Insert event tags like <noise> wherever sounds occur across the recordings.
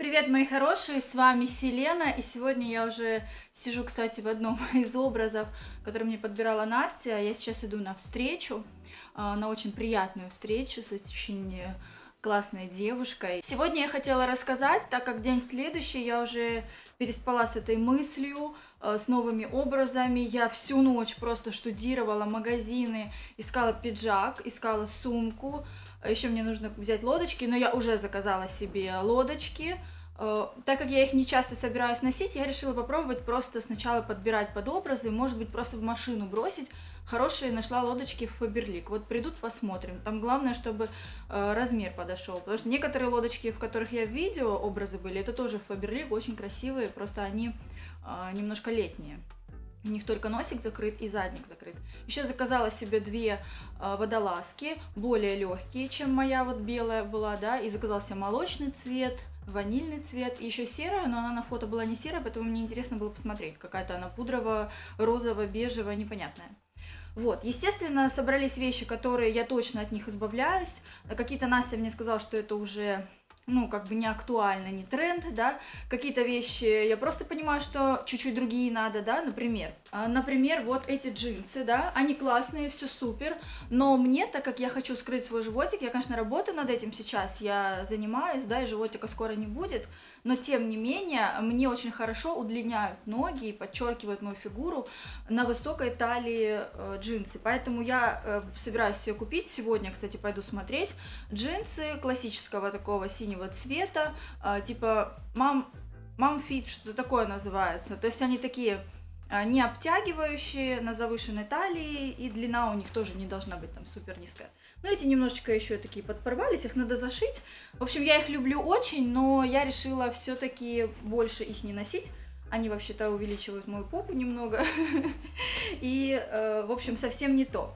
Привет, мои хорошие, с вами Селена, и сегодня я уже сижу, кстати, в одном <laughs> из образов, который мне подбирала Настя. Я сейчас иду на встречу, а, на очень приятную встречу с очень классной девушкой. Сегодня я хотела рассказать, так как день следующий, я уже переспала с этой мыслью, э, с новыми образами. Я всю ночь просто штудировала магазины, искала пиджак, искала сумку. Еще мне нужно взять лодочки, но я уже заказала себе лодочки. Э, так как я их не часто собираюсь носить, я решила попробовать просто сначала подбирать под образы, может быть, просто в машину бросить. Хорошие нашла лодочки в Фаберлик. Вот придут, посмотрим. Там главное, чтобы э, размер подошел. Потому что некоторые лодочки, в которых я видео образы были, это тоже в Фаберлик, очень красивые, просто они э, немножко летние. У них только носик закрыт и задник закрыт. Еще заказала себе две э, водолазки, более легкие, чем моя вот белая была, да, и заказала себе молочный цвет, ванильный цвет, и еще серая, но она на фото была не серая, поэтому мне интересно было посмотреть. Какая-то она пудровая, розовая, бежевая, непонятная. Вот, естественно, собрались вещи, которые я точно от них избавляюсь. Какие-то Настя мне сказала, что это уже ну, как бы не актуально, не тренд, да, какие-то вещи, я просто понимаю, что чуть-чуть другие надо, да, например, а, например, вот эти джинсы, да, они классные, все супер, но мне, так как я хочу скрыть свой животик, я, конечно, работаю над этим сейчас, я занимаюсь, да, и животика скоро не будет, но тем не менее, мне очень хорошо удлиняют ноги и подчеркивают мою фигуру на высокой талии э, джинсы, поэтому я э, собираюсь себе купить, сегодня, кстати, пойду смотреть, джинсы классического такого синего цвета, э, типа мам, мам фит, что такое называется, то есть они такие а, не обтягивающие, на завышенной талии, и длина у них тоже не должна быть там супер низкая. Но эти немножечко еще такие подпорвались, их надо зашить. В общем, я их люблю очень, но я решила все-таки больше их не носить. Они вообще-то увеличивают мою попу немного. <laughs> И, э, в общем, совсем не то.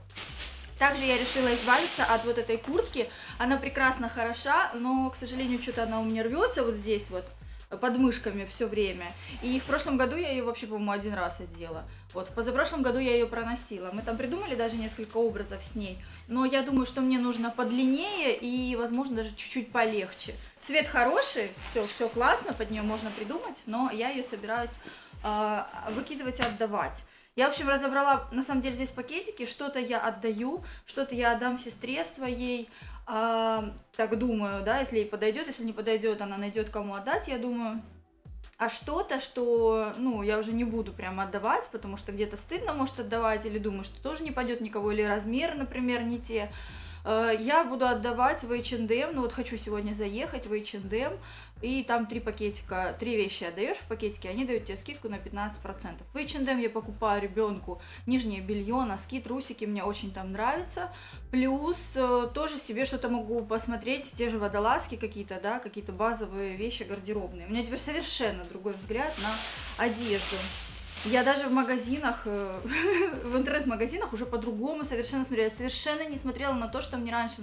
Также я решила избавиться от вот этой куртки. Она прекрасно хороша, но, к сожалению, что-то она у меня рвется вот здесь вот под мышками все время. И в прошлом году я ее вообще, по-моему, один раз одела. Вот, в позапрошлом году я ее проносила. Мы там придумали даже несколько образов с ней. Но я думаю, что мне нужно подлиннее и, возможно, даже чуть-чуть полегче. Цвет хороший, все, все классно, под нее можно придумать, но я ее собираюсь э, выкидывать и отдавать. Я, в общем, разобрала, на самом деле, здесь пакетики. Что-то я отдаю, что-то я отдам сестре своей. А, так думаю, да, если ей подойдет, если не подойдет, она найдет кому отдать, я думаю. А что-то, что, ну, я уже не буду прямо отдавать, потому что где-то стыдно может отдавать, или думаю, что тоже не пойдет никого, или размер, например, не те. Э, я буду отдавать в H&M, ну вот хочу сегодня заехать в H&M, и там три пакетика, три вещи отдаешь в пакетике, они дают тебе скидку на 15%. В H&M я покупаю ребенку нижнее белье, носки, трусики, мне очень там нравится. Плюс э, тоже себе что-то могу посмотреть, те же водолазки какие-то, да, какие-то базовые вещи гардеробные. У меня теперь совершенно другой взгляд на одежду. Я даже в магазинах, э, <laughs> в интернет-магазинах уже по-другому совершенно смотрела. Я совершенно не смотрела на то, что мне раньше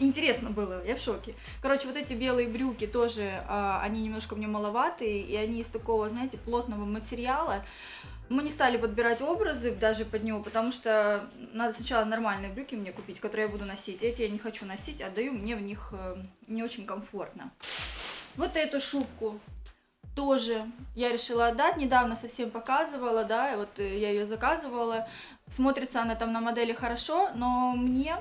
интересно было, я в шоке. Короче, вот эти белые брюки тоже, а, они немножко мне маловатые, и они из такого, знаете, плотного материала. Мы не стали подбирать образы даже под него, потому что надо сначала нормальные брюки мне купить, которые я буду носить. Эти я не хочу носить, отдаю, мне в них э, не очень комфортно. Вот эту шубку тоже я решила отдать, недавно совсем показывала, да, и вот э, я ее заказывала, смотрится она там на модели хорошо, но мне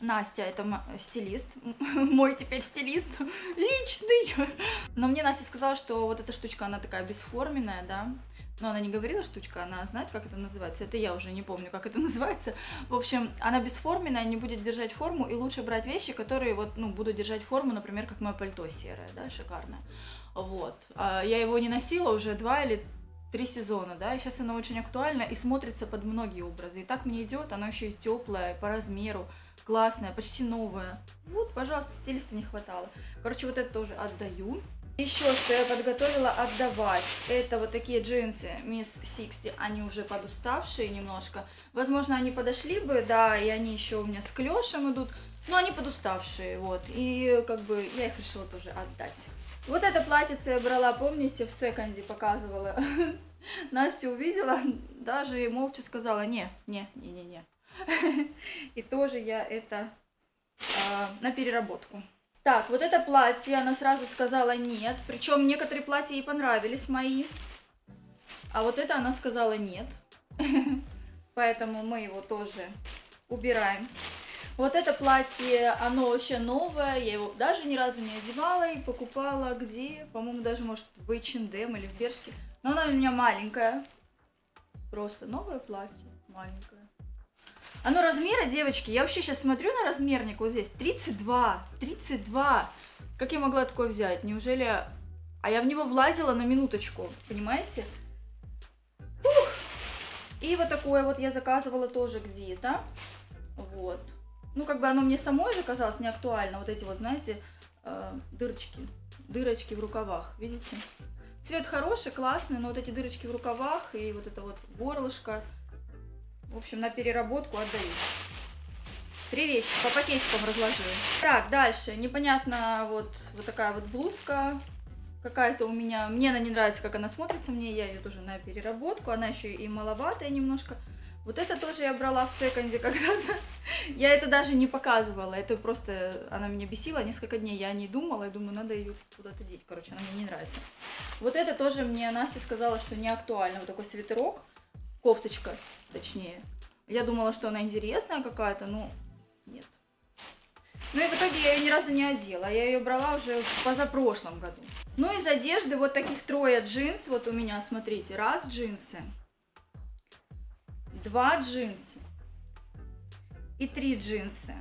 Настя, это стилист, <laughs> мой теперь стилист <laughs> личный. Но мне Настя сказала, что вот эта штучка, она такая бесформенная, да. Но она не говорила штучка, она знает, как это называется. Это я уже не помню, как это <laughs> называется. В общем, она бесформенная, не будет держать форму, и лучше брать вещи, которые вот, ну, будут держать форму, например, как мое пальто серое, да, шикарное. Вот. А я его не носила уже два или три сезона, да, и сейчас оно очень актуально и смотрится под многие образы. И так мне идет, оно еще и теплое, по размеру, классное, почти новое. Вот, пожалуйста, стилиста не хватало. Короче, вот это тоже отдаю. Еще что я подготовила отдавать, это вот такие джинсы Miss 60, они уже подуставшие немножко. Возможно, они подошли бы, да, и они еще у меня с клешем идут, но они подуставшие, вот. И как бы я их решила тоже отдать. Вот это платьице я брала, помните, в секонде показывала. <laughs> Настя увидела, даже молча сказала, не, не, не, не, не. <laughs> И тоже я это а, на переработку. Так, вот это платье, она сразу сказала нет. Причем некоторые платья ей понравились мои. А вот это она сказала нет. <laughs> Поэтому мы его тоже убираем. Вот это платье, оно вообще новое, я его даже ни разу не одевала и покупала где, по-моему, даже, может, в H&M или в Бершке. Но она у меня маленькая. Просто новое платье, маленькое. Оно размера, девочки, я вообще сейчас смотрю на размерник вот здесь, 32, 32. Как я могла такое взять? Неужели... А я в него влазила на минуточку, понимаете? Ух! И вот такое вот я заказывала тоже где-то. Вот. Ну, как бы оно мне самой же казалось не актуально. Вот эти вот, знаете, э, дырочки. Дырочки в рукавах, видите? Цвет хороший, классный, но вот эти дырочки в рукавах и вот это вот горлышко, в общем, на переработку отдаю. Три вещи по пакетикам разложила. Так, дальше. Непонятно, вот, вот такая вот блузка. Какая-то у меня... Мне она не нравится, как она смотрится мне. Я ее тоже на переработку. Она еще и маловатая немножко. Вот это тоже я брала в секонде <laughs> когда-то. Я это даже не показывала. Это просто... Она меня бесила несколько дней. Я не думала. Я думаю, надо ее куда-то деть. Короче, она мне не нравится. Вот это тоже мне Настя сказала, что не актуально. Вот такой свитерок. Кофточка, точнее. Я думала, что она интересная какая-то, но нет. Ну и в итоге я ее ни разу не одела. Я ее брала уже в позапрошлом году. Ну из одежды вот таких трое джинс. Вот у меня, смотрите, раз джинсы два джинса и три джинсы.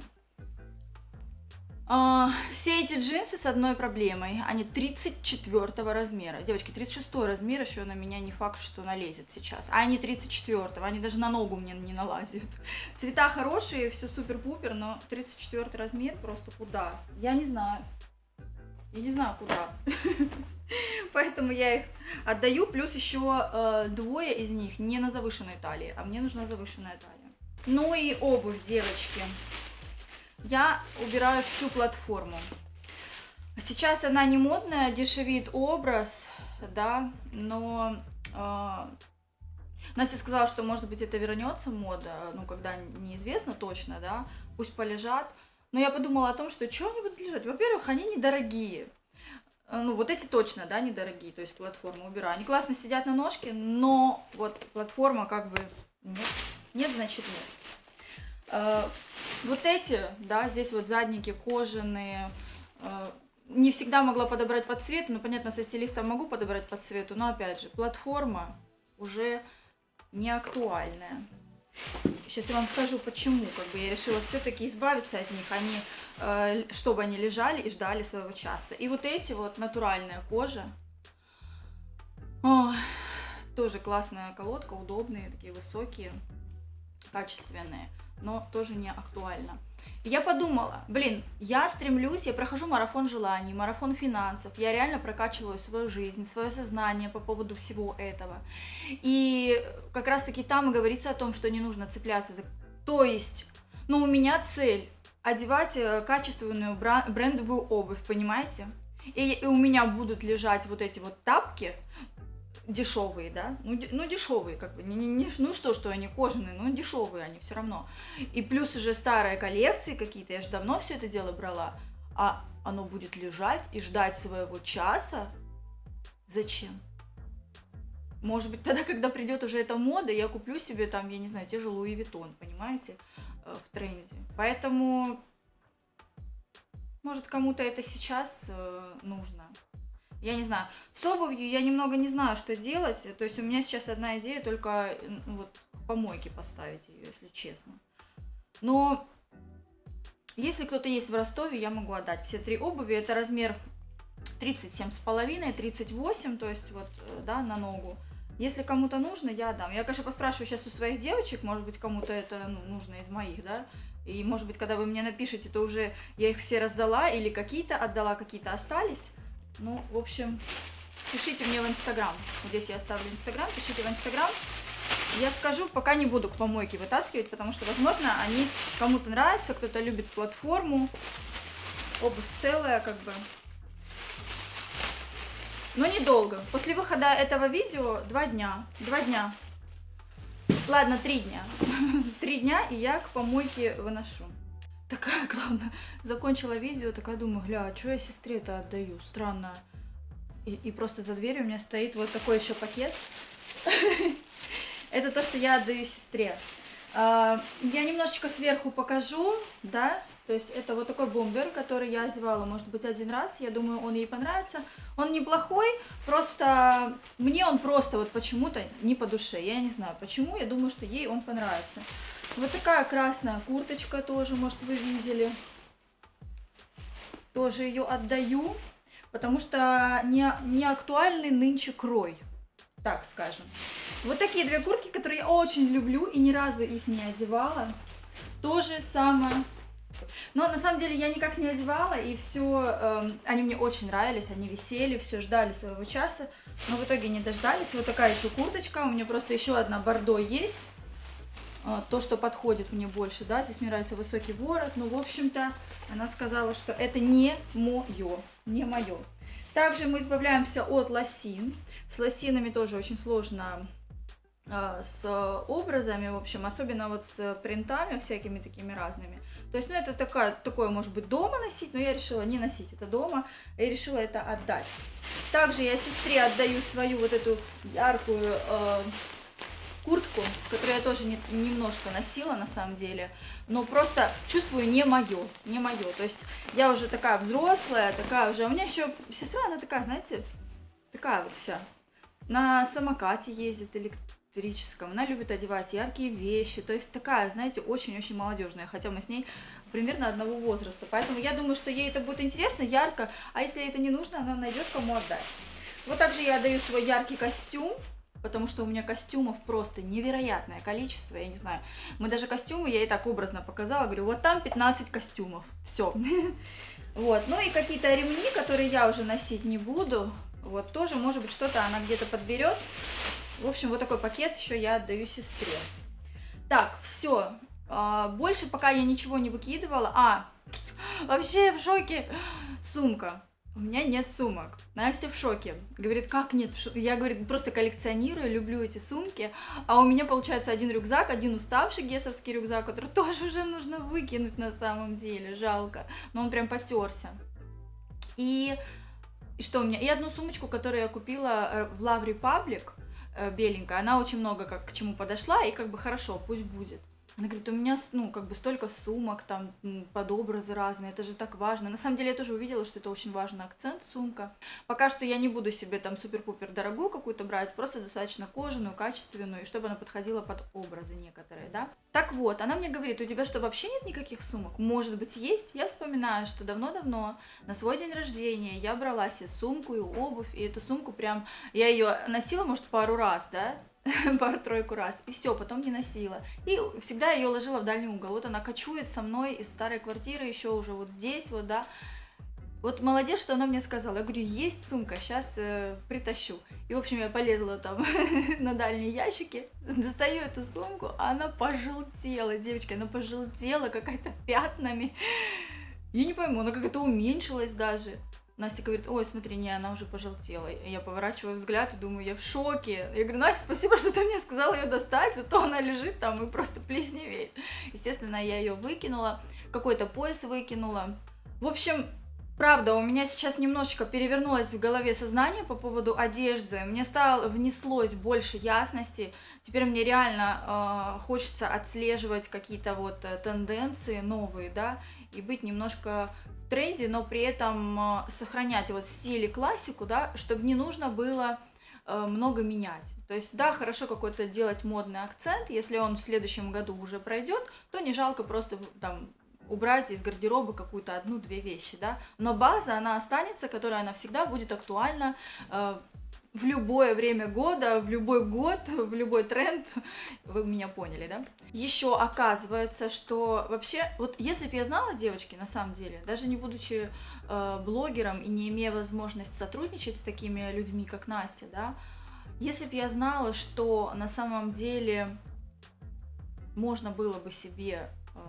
А, все эти джинсы с одной проблемой. Они 34 размера. Девочки, 36 размер еще на меня не факт, что налезет сейчас. А они 34 они даже на ногу мне не налазят. Цвета хорошие, все супер-пупер, но 34 размер просто куда? Я не знаю. Я не знаю куда. <laughs> Поэтому я их отдаю. Плюс еще э, двое из них не на завышенной талии, а мне нужна завышенная талия. Ну и обувь, девочки. Я убираю всю платформу. Сейчас она не модная, дешевит образ, да, но э, Настя сказала, что может быть это вернется мода, ну когда неизвестно точно, да, пусть полежат. Но я подумала о том, что что они будут лежать? Во-первых, они недорогие. Ну, вот эти точно, да, недорогие, то есть платформу убираю. Они классно сидят на ножке, но вот платформа как бы нет, нет, значит нет. Вот эти, да, здесь вот задники кожаные, э, не всегда могла подобрать по цвету, но, понятно, со стилистом могу подобрать по цвету, но, опять же, платформа уже не актуальная. Сейчас я вам скажу, почему. Как бы я решила все-таки избавиться от них, они, э, чтобы они лежали и ждали своего часа. И вот эти вот натуральная кожа. О, тоже классная колодка, удобные, такие высокие, качественные, но тоже не актуально. И я подумала, блин, я стремлюсь, я прохожу марафон желаний, марафон финансов, я реально прокачиваю свою жизнь, свое сознание по поводу всего этого. И как раз таки там говорится о том, что не нужно цепляться за... То есть, ну, у меня цель одевать э, качественную брендовую обувь, понимаете? И, и у меня будут лежать вот эти вот тапки, дешевые, да, ну, ну дешевые, как бы, не, не, не, ну что, что они кожаные, ну дешевые они все равно. И плюс уже старые коллекции какие-то, я же давно все это дело брала, а оно будет лежать и ждать своего часа. Зачем? Может быть, тогда, когда придет уже эта мода, я куплю себе там, я не знаю, те же Луи Виттон, понимаете, э, в тренде. Поэтому, может, кому-то это сейчас э, нужно. Я не знаю. С обувью я немного не знаю, что делать. То есть у меня сейчас одна идея только вот помойки поставить ее, если честно. Но если кто-то есть в Ростове, я могу отдать все три обуви. Это размер 37 с половиной, 38, то есть вот, э, да, на ногу. Если кому-то нужно, я дам. Я, конечно, поспрашиваю сейчас у своих девочек, может быть, кому-то это ну, нужно из моих, да. И, может быть, когда вы мне напишете, то уже я их все раздала или какие-то отдала, какие-то остались. Ну, в общем, пишите мне в Инстаграм. Вот здесь я оставлю Инстаграм, пишите в Инстаграм. Я скажу, пока не буду к помойке вытаскивать, потому что, возможно, они кому-то нравятся, кто-то любит платформу, обувь целая, как бы. Но недолго. После выхода этого видео два дня. Два дня. Ладно, три дня. <laughs> Три дня, и я к помойке выношу. Такая, <laughs> главное, закончила видео, такая думаю, гля, а что я сестре-то отдаю? Странно. И, и просто за дверью у меня стоит вот такой еще пакет. <laughs> Это то, что я отдаю сестре. А, я немножечко сверху покажу, да, то есть это вот такой бомбер, который я одевала, может быть, один раз. Я думаю, он ей понравится. Он неплохой, просто мне он просто вот почему-то не по душе. Я не знаю почему, я думаю, что ей он понравится. Вот такая красная курточка тоже, может, вы видели. Тоже ее отдаю, потому что не, не актуальный нынче крой, так скажем. Вот такие две куртки, которые я очень люблю и ни разу их не одевала. Тоже самое но на самом деле я никак не одевала, и все, э, эм, они мне очень нравились, они висели, все ждали своего часа, но в итоге не дождались. Вот такая еще курточка, у меня просто еще одна бордо есть, то, что подходит мне больше, да, здесь мне нравится высокий ворот, но, в общем-то, она сказала, что это не мое, не мое. Также мы избавляемся от лосин. С лосинами тоже очень сложно а, с образами, в общем, особенно вот с принтами всякими такими разными. То есть, ну, это такая, такое, может быть, дома носить, но я решила не носить это дома, я решила это отдать. Также я сестре отдаю свою вот эту яркую э, куртку, которую я тоже не, немножко носила на самом деле, но просто чувствую не мое, не мое. То есть я уже такая взрослая, такая уже, у меня еще сестра, она такая, знаете, такая вот вся, на самокате ездит электрическом. Она любит одевать яркие вещи, то есть такая, знаете, очень-очень молодежная, хотя мы с ней примерно одного возраста. Поэтому я думаю, что ей это будет интересно, ярко, а если ей это не нужно, она найдет кому отдать. Вот также я отдаю свой яркий костюм, потому что у меня костюмов просто невероятное количество, я не знаю. Мы даже костюмы, я ей так образно показала, говорю, вот там 15 костюмов, все. <laughs> Вот, ну и какие-то ремни, которые я уже носить не буду, вот тоже, может быть, что-то она где-то подберет. В общем, вот такой пакет еще я отдаю сестре. Так, все. А, больше пока я ничего не выкидывала. А, <laughs> вообще в шоке. Сумка. У меня нет сумок. Настя в шоке. Говорит, как нет? Я, говорит, просто коллекционирую, люблю эти сумки. А у меня получается один рюкзак, один уставший гесовский рюкзак, который <laughs> тоже уже нужно выкинуть на самом деле. Жалко. Но он прям потерся. И, и что у меня? И одну сумочку, которую я купила э, в Love Republic. Э, беленькая, она очень много как к чему подошла, и как бы хорошо, пусть будет. Она говорит, у меня, ну, как бы столько сумок, там, под образы разные, это же так важно. На самом деле я тоже увидела, что это очень важный акцент, сумка. Пока что я не буду себе там супер-пупер дорогую какую-то брать, просто достаточно кожаную, качественную, чтобы она подходила под образы некоторые, да. Так вот, она мне говорит, у тебя что, вообще нет никаких сумок? Может быть, есть? Я вспоминаю, что давно-давно на свой день рождения я брала себе сумку и обувь, и эту сумку прям, я ее носила, может, пару раз, да, <laughs> пару-тройку раз, и все, потом не носила. И всегда ее ложила в дальний угол. Вот она кочует со мной из старой квартиры, еще уже вот здесь, вот, да. Вот молодец, что она мне сказала. Я говорю, есть сумка, сейчас э, притащу. И, в общем, я полезла там <laughs> на дальние ящики, достаю эту сумку, а она пожелтела, девочка, она пожелтела какая-то пятнами. Я не пойму, она как-то уменьшилась даже. Настя говорит, ой, смотри, не, она уже пожелтела. Я поворачиваю взгляд и думаю, я в шоке. Я говорю, Настя, спасибо, что ты мне сказала ее достать, а то она лежит там и просто плесневеет. Естественно, я ее выкинула, какой-то пояс выкинула. В общем, Правда, у меня сейчас немножечко перевернулось в голове сознание по поводу одежды. Мне стало внеслось больше ясности. Теперь мне реально э, хочется отслеживать какие-то вот э, тенденции новые, да, и быть немножко тренде, но при этом э, сохранять вот стиль и классику, да, чтобы не нужно было э, много менять. То есть, да, хорошо какой-то делать модный акцент, если он в следующем году уже пройдет, то не жалко просто там убрать из гардероба какую-то одну-две вещи, да, но база, она останется, которая она всегда будет актуальна э, в любое время года, в любой год, в любой тренд, вы меня поняли, да? Еще оказывается, что вообще, вот если бы я знала, девочки, на самом деле, даже не будучи э, блогером и не имея возможности сотрудничать с такими людьми, как Настя, да, если бы я знала, что на самом деле можно было бы себе э,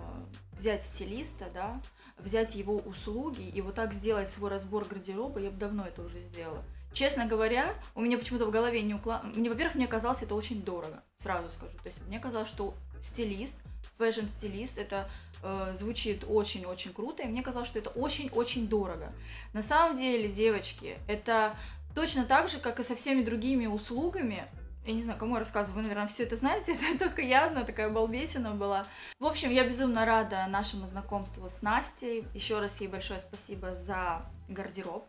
взять стилиста, да, взять его услуги и вот так сделать свой разбор гардероба, я бы давно это уже сделала. Честно говоря, у меня почему-то в голове не укладывается. Мне, во-первых, мне казалось это очень дорого, сразу скажу. То есть мне казалось, что стилист, fashion-стилист. Это э, звучит очень-очень круто, и мне казалось, что это очень-очень дорого. На самом деле, девочки, это точно так же, как и со всеми другими услугами, я не знаю, кому я рассказываю, вы, наверное, все это знаете, <laughs> это только я одна такая балбесина была. В общем, я безумно рада нашему знакомству с Настей. Еще раз ей большое спасибо за гардероб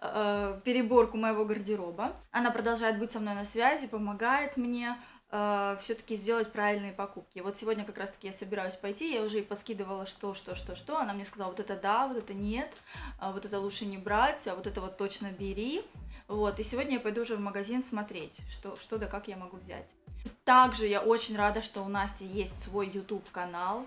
э, переборку моего гардероба. Она продолжает быть со мной на связи, помогает мне э, все-таки сделать правильные покупки. Вот сегодня как раз-таки я собираюсь пойти, я уже и поскидывала что, что, что, что. Она мне сказала, вот это да, вот это нет, а вот это лучше не брать, а вот это вот точно бери. Вот, и сегодня я пойду уже в магазин смотреть, что, что да как я могу взять. Также я очень рада, что у Насти есть свой YouTube-канал.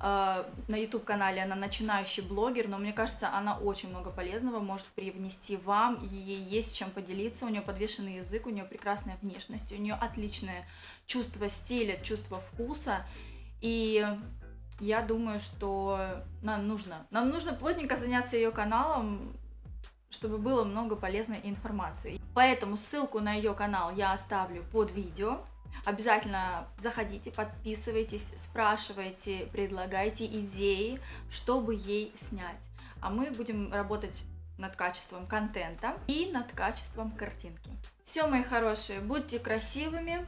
Uh, на YouTube-канале она начинающий блогер, но мне кажется, она очень много полезного может привнести вам, и ей есть чем поделиться, у нее подвешенный язык, у нее прекрасная внешность, у нее отличное чувство стиля, чувство вкуса, и я думаю, что нам нужно, нам нужно плотненько заняться ее каналом, чтобы было много полезной информации. Поэтому ссылку на ее канал я оставлю под видео. Обязательно заходите, подписывайтесь, спрашивайте, предлагайте идеи, чтобы ей снять. А мы будем работать над качеством контента и над качеством картинки. Все, мои хорошие, будьте красивыми,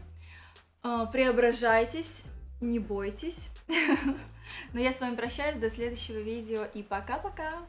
э, преображайтесь, не бойтесь. <laughs> Но я с вами прощаюсь, до следующего видео и пока-пока!